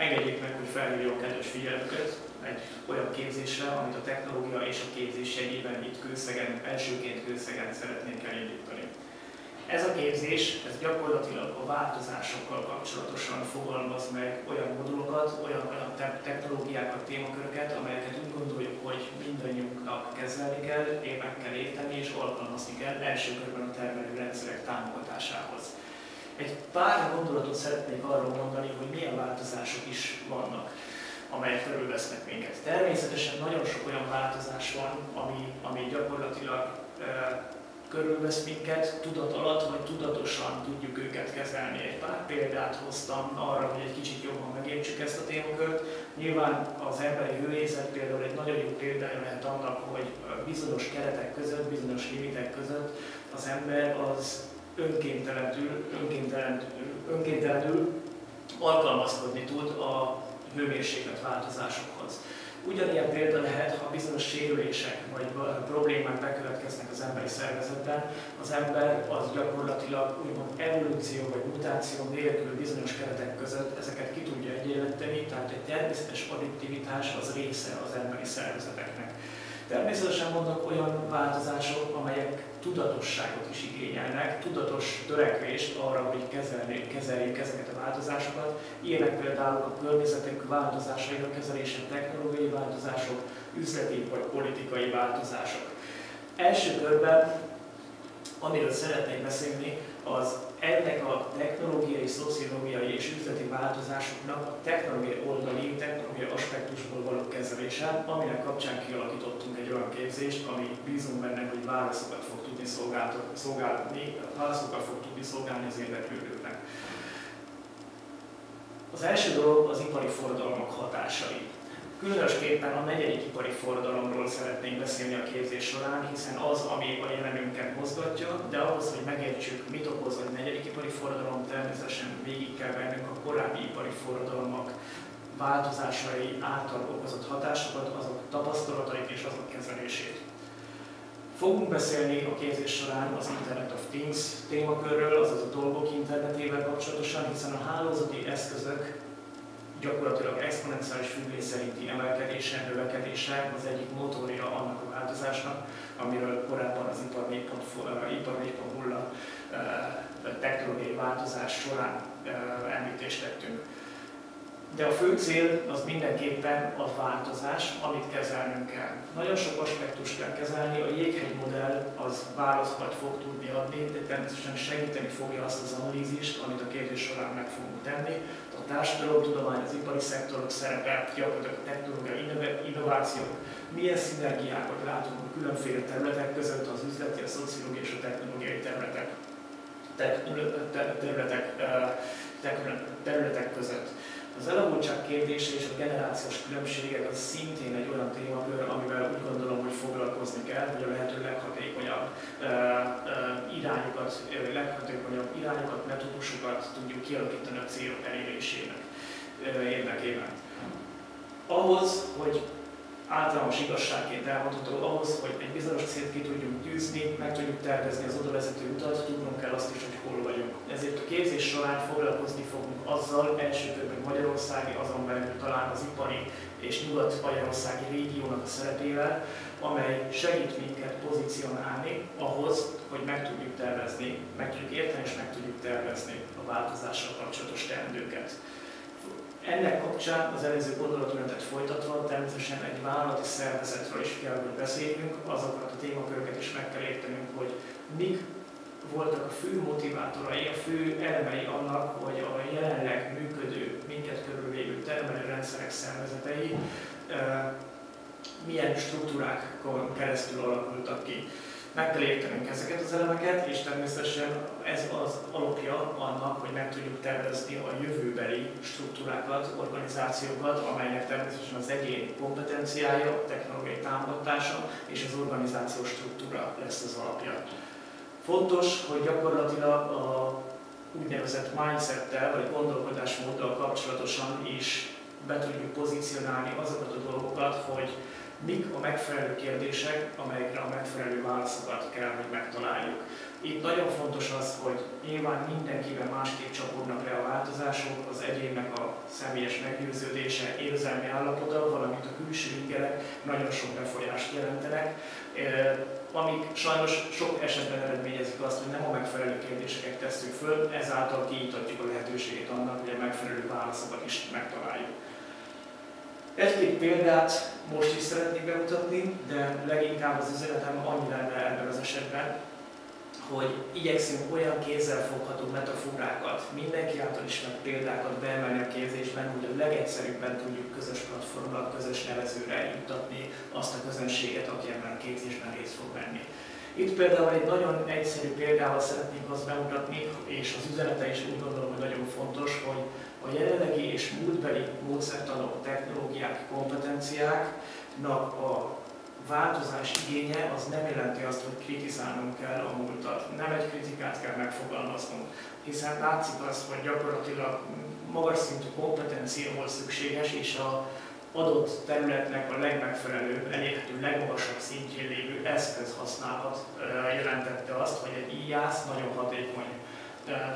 Engedjék meg, hogy felhívjam kedves figyelmüket egy olyan képzésre, amit a technológia és a képzés jegyében itt Kőszegen, elsőként Kőszegen szeretnénk elindítani. Ez a képzés, ez gyakorlatilag a változásokkal kapcsolatosan fogalmaz meg olyan modulokat, olyan, olyan te- technológiákat, témaköröket, amelyeket úgy gondoljuk, hogy mindannyiunknak kezelni kell, meg kell érteni és alkalmazni kell első körben a termelő rendszerek támogatásához. Egy pár gondolatot szeretnék arról mondani, hogy milyen változások is vannak amelyek körülvesznek minket. Természetesen nagyon sok olyan változás van, ami, ami gyakorlatilag e, körülvesz minket, tudat alatt vagy tudatosan tudjuk őket kezelni. Egy pár példát hoztam arra, hogy egy kicsit jobban megértsük ezt a témakört. Nyilván az emberi hőészet például egy nagyon jó példája lehet annak, hogy bizonyos keretek között, bizonyos limitek között az ember az önkéntelenül, önkéntelenül, önkéntelenül alkalmazkodni tud a hőmérséklet változásokhoz. Ugyanilyen példa lehet, ha bizonyos sérülések vagy problémák bekövetkeznek az emberi szervezetben, az ember az gyakorlatilag úgymond evolúció vagy mutáció nélkül bizonyos keretek között ezeket ki tudja egyenlíteni, tehát egy természetes addiktivitás az része az emberi szervezeteknek. Természetesen mondok olyan változások, amelyek tudatosságot is igényelnek, tudatos törekvést arra, hogy kezelni, kezeljék ezeket a változásokat. Ilyenek például a környezetünk változásainak kezelése, technológiai változások, üzleti vagy politikai változások. Első körben, amiről szeretnék beszélni, az ennek a technológiai, szociológiai és üzleti változásoknak a technológiai oldali, technológiai aspektusból való kezelése, aminek kapcsán kialakítottunk egy olyan képzést, ami bízunk benne, hogy válaszokat fog tudni szolgálni, válaszokat fog tudni szolgálni az érdeklődőknek. Az első dolog az ipari forradalmak hatásai. Különösképpen a negyedik ipari forradalomról szeretnénk beszélni a képzés során, hiszen az, ami a jelenünket mozgatja, de ahhoz, hogy megértsük, mit okoz a negyedik ipari forradalom, természetesen végig kell vennünk a korábbi ipari forradalmak változásai által okozott hatásokat, azok tapasztalatait és azok kezelését. Fogunk beszélni a képzés során az Internet of Things témakörről, azaz a dolgok internetével kapcsolatosan, hiszen a hálózati eszközök gyakorlatilag exponenciális függvény szerinti emelkedése, növekedése az egyik motorja annak a változásnak, amiről korábban az ipar 4.0 technológiai változás során említést tettünk. De a fő cél az mindenképpen a változás, amit kezelnünk kell. Nagyon sok aspektust kell kezelni, a jéghegy modell az válaszokat fog tudni adni, de természetesen segíteni fogja azt az analízist, amit a kérdés során meg fogunk tenni. A társadalomtudomány, az ipari szektorok szerepe, gyakorlatilag a technológia, innovációk, milyen szinergiákat látunk a különféle területek között, az üzleti, a szociológiai és a technológiai területek, területek, területek között. Az elavultság kérdése és a generációs különbségek az szintén egy olyan témakör, amivel úgy gondolom, hogy foglalkozni kell, hogy a lehető leghatékonyabb irányokat, leghatékonyabb irányokat, metódusokat tudjuk kialakítani a célok elérésének érdekében. Ahhoz, hogy általános igazságként elmondható ahhoz, hogy egy bizonyos célt ki tudjunk tűzni, meg tudjuk tervezni az oda vezető utat, tudnunk kell azt is, hogy hol vagyunk. Ezért a képzés során foglalkozni fogunk azzal, első körben Magyarországi, azon belül talán az ipari és nyugat-magyarországi régiónak a szerepével, amely segít minket pozícionálni ahhoz, hogy meg tudjuk tervezni, meg tudjuk érteni és meg tudjuk tervezni a változással kapcsolatos teendőket. Ennek kapcsán az előző gondolatmenetet folytatva természetesen egy vállalati szervezetről is kell, hogy beszéljünk, azokat a témaköröket is meg kell értenünk, hogy mik voltak a fő motivátorai, a fő elemei annak, hogy a jelenleg működő, minket körülvévő termelőrendszerek szervezetei milyen struktúrákon keresztül alakultak ki. Meg kell értenünk ezeket az elemeket, és természetesen ez az alapja annak, hogy meg tudjuk tervezni a jövőbeli struktúrákat, organizációkat, amelynek természetesen az egyén kompetenciája, technológiai támogatása és az organizációs struktúra lesz az alapja. Fontos, hogy gyakorlatilag a úgynevezett mindsettel vagy gondolkodásmóddal kapcsolatosan is be tudjuk pozícionálni azokat a dolgokat, hogy mik a megfelelő kérdések, amelyekre a megfelelő válaszokat kell, hogy megtaláljuk. Itt nagyon fontos az, hogy nyilván mindenkiben másképp csapódnak le a változások, az egyénnek a személyes meggyőződése, érzelmi állapota, valamint a külső ingerek nagyon sok befolyást jelentenek, amik sajnos sok esetben eredményezik azt, hogy nem a megfelelő kérdéseket tesszük föl, ezáltal kiítatjuk a lehetőségét annak, hogy a megfelelő válaszokat is megtaláljuk. Egy-két példát most is szeretnék bemutatni, de leginkább az üzenetem annyi lenne ebben az esetben, hogy igyekszünk olyan kézzelfogható metaforákat, mindenki által ismert példákat beemelni a képzésben, hogy a legegyszerűbben tudjuk közös platformra, közös nevezőre jutatni azt a közönséget, aki ebben a képzésben részt fog venni. Itt például egy nagyon egyszerű példával szeretnék azt bemutatni, és az üzenete is úgy gondolom, hogy nagyon fontos, hogy a jelenlegi és múltbeli módszertanok, technológiák, kompetenciáknak a változás igénye az nem jelenti azt, hogy kritizálnunk kell a múltat. Nem egy kritikát kell megfogalmaznunk, hiszen látszik azt, hogy gyakorlatilag magas szintű kompetencia volt szükséges, és a adott területnek a legmegfelelőbb, elérhető legmagasabb szintjén lévő eszköz használat jelentette azt, hogy egy IASZ nagyon hatékony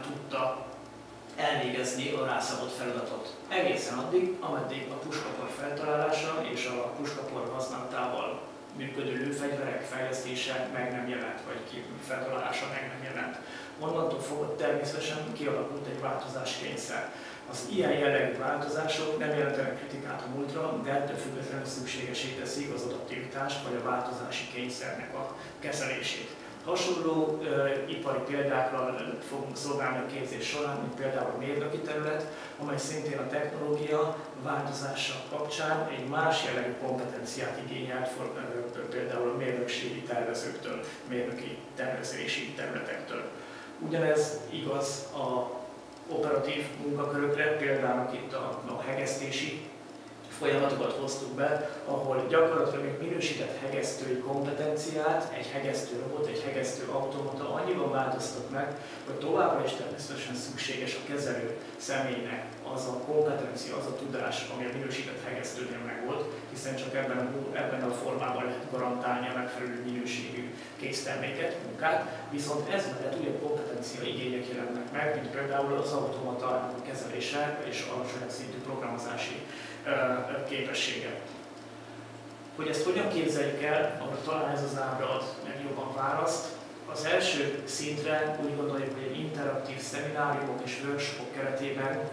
tudta elvégezni a rászabott feladatot. Egészen addig, ameddig a puskapor feltalálása és a puskapor használatával működő lőfegyverek fejlesztése meg nem jelent, vagy feltalálása meg nem jelent. Onnantól fogva természetesen kialakult egy változáskényszer. Az ilyen jellegű változások nem jelentenek kritikát a múltra, de ettől függetlenül szükségesé teszik az adaptivitást vagy a változási kényszernek a kezelését. Hasonló uh, ipari példákra fogunk szolgálni a képzés során, mint például a mérnöki terület, amely szintén a technológia változása kapcsán egy más jellegű kompetenciát igényelt, uh, például a mérnökségi tervezőktől, mérnöki tervezési területektől. Ugyanez igaz a operatív munkakörökre, például itt a, a hegesztési folyamatokat hoztuk be, ahol gyakorlatilag egy minősített hegesztői kompetenciát egy hegesztő robot, egy hegesztő automata annyiban változtat meg, hogy továbbra is természetesen szükséges a kezelő személynek az a kompetencia, az a tudás, ami a minősített hegesztőnél megvolt, hiszen csak ebben ebben a formában lehet garantálni a megfelelő minőségű készterméket, munkát, viszont ez mellett újabb kompetencia igények jelennek meg, mint például az automata kezelése és alacsonyabb szintű programozási képessége. Hogy ezt hogyan képzeljük el, arra talán ez az ábra ad legjobban választ. Az első szintre úgy gondoljuk, hogy egy interaktív szemináriumok és workshopok keretében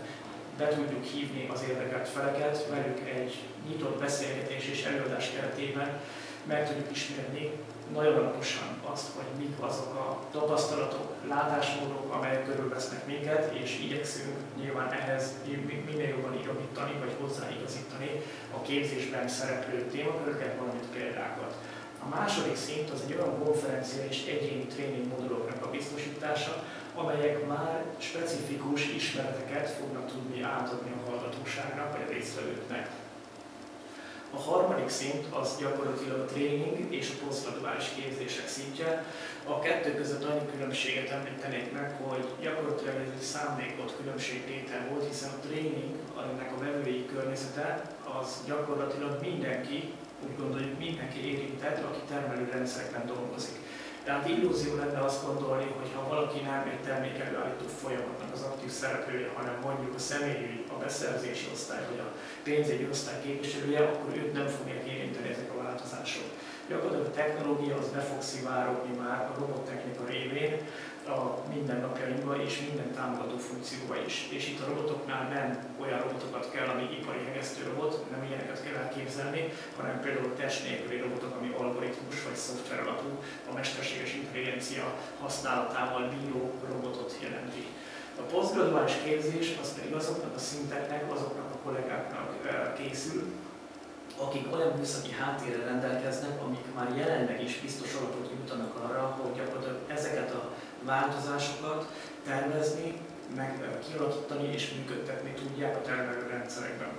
be tudjuk hívni az érdekelt feleket, velük egy nyitott beszélgetés és előadás keretében meg tudjuk ismerni nagyon alaposan azt, hogy mik azok a tapasztalatok, látásmódok, amelyek körülvesznek minket, és igyekszünk nyilván ehhez minél jobban igazítani, vagy hozzáigazítani a képzésben szereplő témaköröket, valamint példákat. A második szint az egy olyan konferencia és egyéni tréning moduloknak a biztosítása, amelyek már specifikus ismereteket fognak tudni átadni a hallgatóságnak vagy a résztvevőknek. A harmadik szint az gyakorlatilag a tréning és a posztgraduális képzések szintje. A kettő között annyi különbséget említenék meg, hogy gyakorlatilag ez egy szándékot különbségtétel volt, hiszen a tréning, ennek a vevői környezete, az gyakorlatilag mindenki, úgy gondoljuk mindenki érintett, aki termelőrendszerekben dolgozik. Tehát illúzió lenne azt gondolni, hogy ha valaki nem egy termékelőállító folyamatnak az aktív szereplője, hanem mondjuk a személyi, a beszerzési osztály vagy a pénzügyi osztály képviselője, akkor őt nem fogják érinteni ezek a változások. Gyakorlatilag a technológia az be fog szivárogni már a robottechnika révén, a mindennapjainkba és minden támogató funkcióba is. És itt a robotoknál nem ami ipari hegesztő robot, nem ilyeneket kell elképzelni, hanem például test nélküli robotok, ami algoritmus vagy szoftver alapú, a mesterséges intelligencia használatával bíró robotot jelenti. A posztgraduális képzés az pedig azoknak a szinteknek, azoknak a kollégáknak eh, készül, akik olyan műszaki háttérrel rendelkeznek, amik már jelenleg is biztos alapot nyújtanak arra, hogy gyakorlatilag ezeket a változásokat tervezni, meg kialakítani és működtetni tudják a termelő rendszerekben.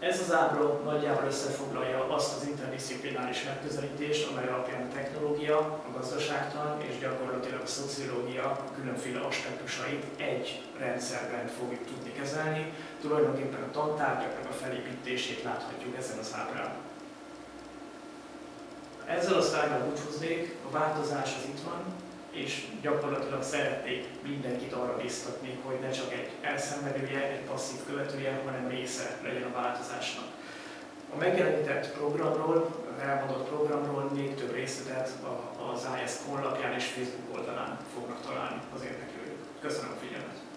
Ez az ábra nagyjából összefoglalja azt az interdisziplináris megközelítést, amely alapján a technológia, a gazdaságtan és gyakorlatilag a szociológia különféle aspektusait egy rendszerben fogjuk tudni kezelni. Tulajdonképpen a tantárgyaknak a felépítését láthatjuk ezen az ábrán. Ezzel a szlájddal búcsúznék, a változás az itt van, és gyakorlatilag szerették mindenkit arra biztatni, hogy ne csak egy elszenvedője, egy passzív követője, hanem része legyen a változásnak. A megjelenített programról, elmondott programról még több részletet az IS honlapján és Facebook oldalán fognak találni az érdeklődők. Köszönöm a figyelmet!